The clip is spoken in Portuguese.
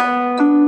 Música